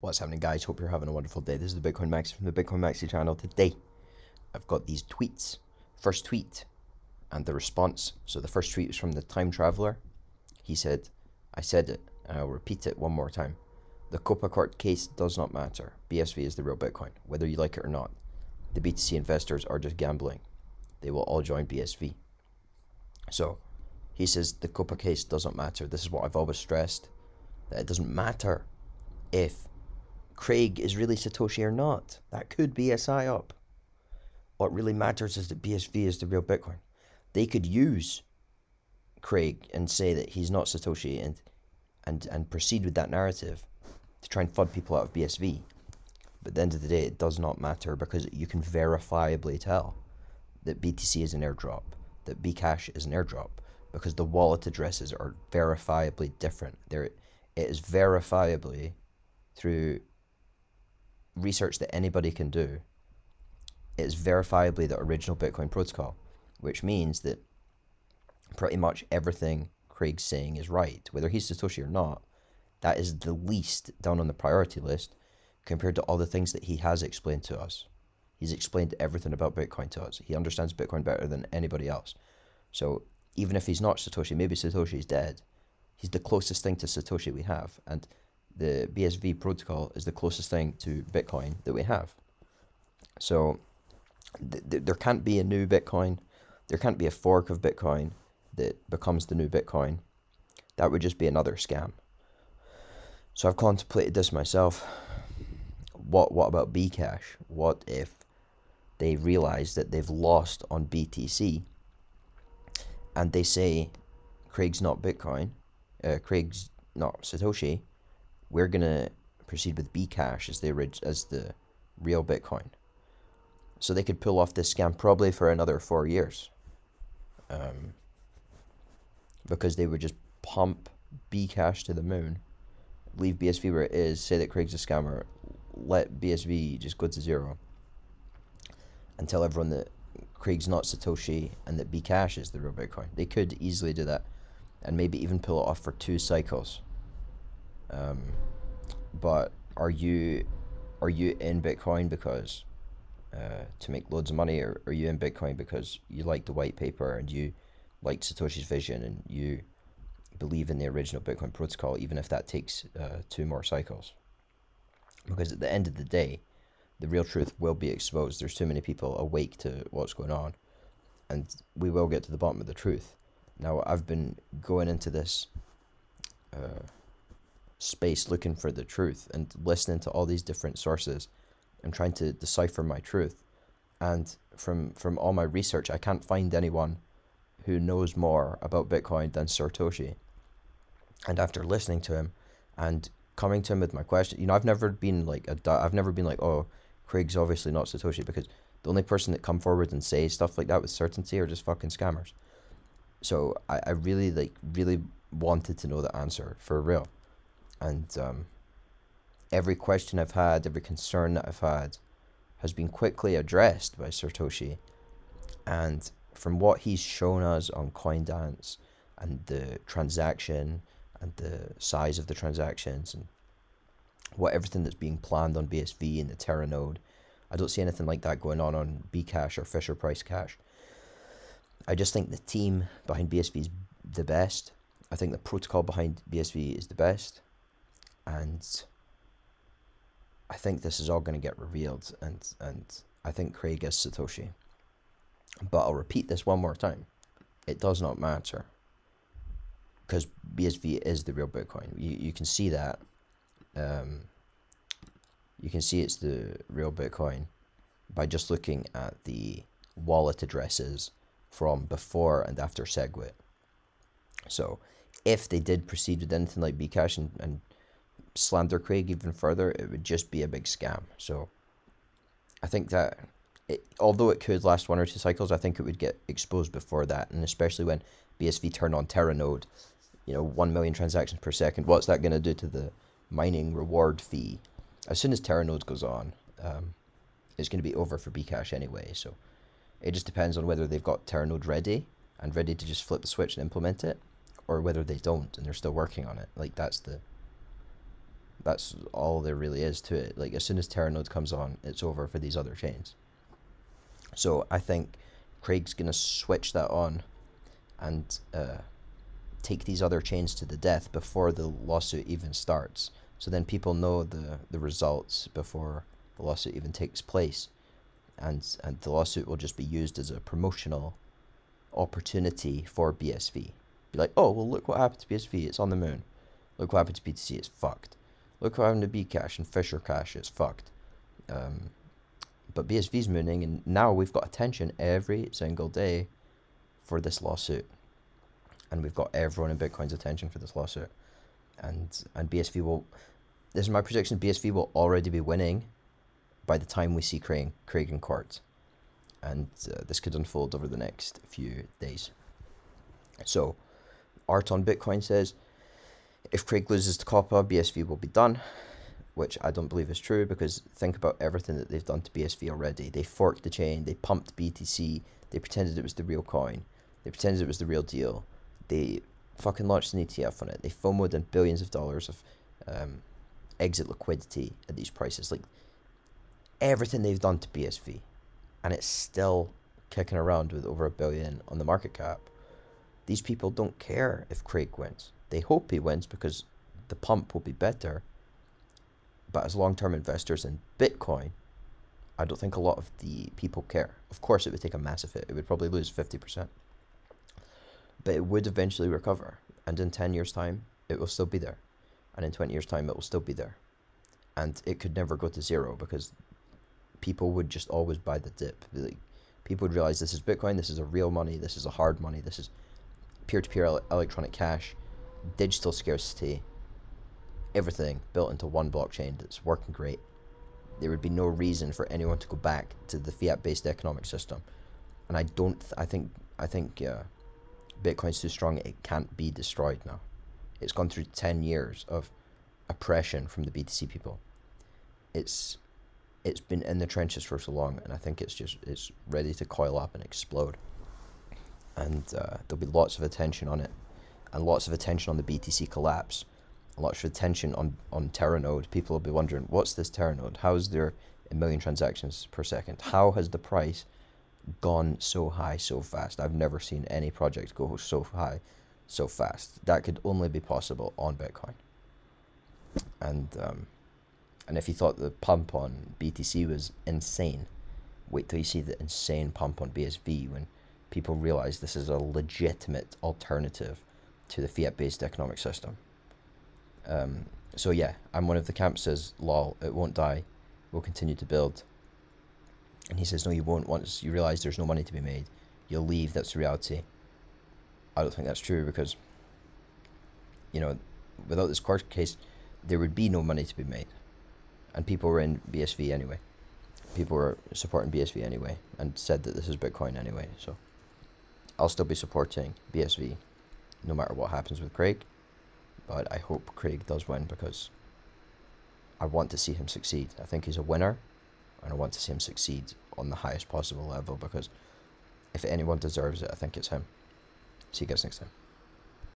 What's happening, guys? Hope you're having a wonderful day. This is the Bitcoin Maxi from the Bitcoin Maxi channel. Today, I've got these tweets. First tweet and the response. So, the first tweet was from the Time Traveler. He said, I said it, and I'll repeat it one more time. The Copa Court case does not matter. BSV is the real Bitcoin, whether you like it or not. The BTC investors are just gambling. They will all join BSV. So, he says the Copa case doesn't matter. This is what I've always stressed that it doesn't matter if Craig is really Satoshi or not. That could be a psyop. What really matters is that BSV is the real Bitcoin. They could use Craig and say that he's not Satoshi and and and proceed with that narrative to try and fud people out of BSV. But at the end of the day, it does not matter because you can verifiably tell that BTC is an airdrop, that Bcash is an airdrop, because the wallet addresses are verifiably different. There, it is verifiably through research that anybody can do, it's verifiably the original Bitcoin protocol, which means that pretty much everything Craig's saying is right. Whether he's Satoshi or not, that is the least down on the priority list compared to all the things that he has explained to us. He's explained everything about Bitcoin to us. He understands Bitcoin better than anybody else. So even if he's not Satoshi, maybe Satoshi's dead. He's the closest thing to Satoshi we have. And the BSV protocol is the closest thing to Bitcoin that we have. So th- th- there can't be a new Bitcoin. There can't be a fork of Bitcoin that becomes the new Bitcoin. That would just be another scam. So I've contemplated this myself. What what about Bcash? What if they realize that they've lost on BTC and they say Craig's not Bitcoin, uh, Craig's not Satoshi, we're gonna proceed with Bcash as the as the real Bitcoin. So they could pull off this scam probably for another four years. Um, because they would just pump Bcash to the moon, leave BSV where it is, say that Craig's a scammer, let BSV just go to zero, and tell everyone that Craig's not Satoshi and that Bcash is the real Bitcoin. They could easily do that, and maybe even pull it off for two cycles. Um, but are you are you in Bitcoin because uh, to make loads of money, or are you in Bitcoin because you like the white paper and you like Satoshi's vision and you believe in the original Bitcoin protocol, even if that takes uh, two more cycles? Because at the end of the day, the real truth will be exposed. There's too many people awake to what's going on, and we will get to the bottom of the truth. Now, I've been going into this. Uh, space looking for the truth and listening to all these different sources and trying to decipher my truth. And from from all my research, I can't find anyone who knows more about Bitcoin than Satoshi. And after listening to him and coming to him with my question, you know, I've never been like a, I've never been like, oh, Craig's obviously not Satoshi because the only person that come forward and say stuff like that with certainty are just fucking scammers. So I, I really like really wanted to know the answer for real and um, every question I've had, every concern that I've had, has been quickly addressed by Satoshi. And from what he's shown us on CoinDance and the transaction and the size of the transactions and what everything that's being planned on BSV and the Teranode, I don't see anything like that going on on Bcash or Fisher Price Cash. I just think the team behind BSV is the best. I think the protocol behind BSV is the best and I think this is all going to get revealed, and and I think Craig is Satoshi. But I'll repeat this one more time: it does not matter because BSV is the real Bitcoin. You you can see that. Um, you can see it's the real Bitcoin by just looking at the wallet addresses from before and after SegWit. So, if they did proceed with anything like Bcash and, and slander Craig even further, it would just be a big scam. So I think that it, although it could last one or two cycles, I think it would get exposed before that, and especially when BSV turn on Teranode, you know, one million transactions per second. What's that going to do to the mining reward fee? As soon as Teranode goes on, um, it's going to be over for Bcash anyway. So it just depends on whether they've got Teranode ready and ready to just flip the switch and implement it, or whether they don't and they're still working on it. Like that's the That's all there really is to it. Like as soon as Teranode comes on, it's over for these other chains. So I think Craig's gonna switch that on, and uh, take these other chains to the death before the lawsuit even starts. So then people know the the results before the lawsuit even takes place, and and the lawsuit will just be used as a promotional opportunity for BSV. Be like, oh well, look what happened to BSV. It's on the moon. Look what happened to BTC. It's fucked. Look what happened to Bcash and Fisher Cash. It's fucked. Um, but BSV's mooning, and now we've got attention every single day for this lawsuit, and we've got everyone in Bitcoin's attention for this lawsuit, and and BSV will. This is my prediction. BSV will already be winning by the time we see Craig, Craig in court, and uh, this could unfold over the next few days. So, Art on Bitcoin says, if Craig loses to Copa, BSV will be done which I don't believe is true because think about everything that they've done to BSV already. They forked the chain, they pumped BTC, they pretended it was the real coin, they pretended it was the real deal, they fucking launched an ETF on it, they FOMOed in billions of dollars of um, exit liquidity at these prices. Like everything they've done to BSV, and it's still kicking around with over a billion on the market cap. These people don't care if Craig wins. They hope he wins because the pump will be better but as long term investors in Bitcoin, I don't think a lot of the people care. Of course, it would take a massive hit. It would probably lose 50%. But it would eventually recover. And in 10 years' time, it will still be there. And in 20 years' time, it will still be there. And it could never go to zero because people would just always buy the dip. Like, people would realize this is Bitcoin, this is a real money, this is a hard money, this is peer to peer electronic cash, digital scarcity, everything built into one blockchain that's working great, there would be no reason for anyone to go back to the fiat-based economic system. And I don't. Th- I think. I think. Uh, Bitcoin's too strong. It can't be destroyed now. It's gone through ten years of oppression from the BTC people. It's it's been in the trenches for so long, and I think it's just it's ready to coil up and explode. And uh, there'll be lots of attention on it, and lots of attention on the BTC collapse a lot of attention on, on Teranode, people will be wondering, what's this Teranode? How is there a million transactions per second? How has the price gone so high so fast? I've never seen any project go so high so fast. That could only be possible on Bitcoin. And um, and if you thought the pump on BTC was insane, wait till you see the insane pump on BSV when people realize this is a legitimate alternative to the fiat-based economic system. Um, so yeah, I'm one of the camps says, lol, it won't die. We'll continue to build. And he says, no, you won't. Once you realize there's no money to be made, you'll leave. That's the reality. I don't think that's true because, you know, without this court case, there would be no money to be made. And people were in BSV anyway. People were supporting BSV anyway and said that this is Bitcoin anyway. So I'll still be supporting BSV no matter what happens with Craig. But I hope Craig does win because I want to see him succeed. I think he's a winner, and I want to see him succeed on the highest possible level because if anyone deserves it, I think it's him. See you guys next time.